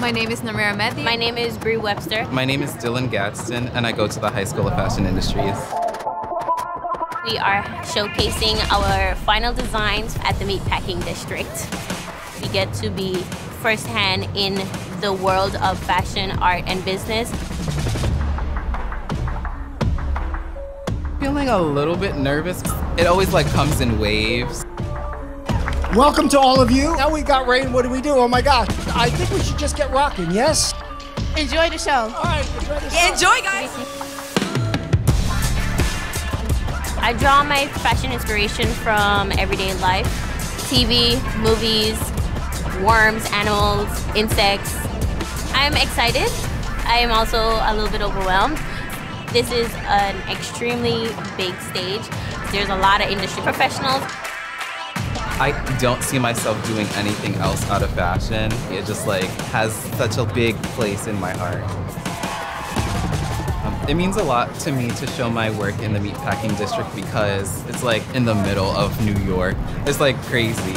My name is Namira Mehdi. My name is Brie Webster. My name is Dylan Gadsden, and I go to the High School of Fashion Industries. We are showcasing our final designs at the Meatpacking District. We get to be firsthand in the world of fashion, art, and business. Feeling a little bit nervous. It always like comes in waves. Welcome to all of you. Now we got rain. What do we do? Oh my God. I think we should just get rocking, yes? Enjoy the show. All right. enjoy the show. Enjoy, guys. I draw my fashion inspiration from everyday life TV, movies, worms, animals, insects. I'm excited. I am also a little bit overwhelmed. This is an extremely big stage. There's a lot of industry professionals. I don't see myself doing anything else out of fashion. It just like has such a big place in my heart. Um, it means a lot to me to show my work in the meatpacking district because it's like in the middle of New York. It's like crazy.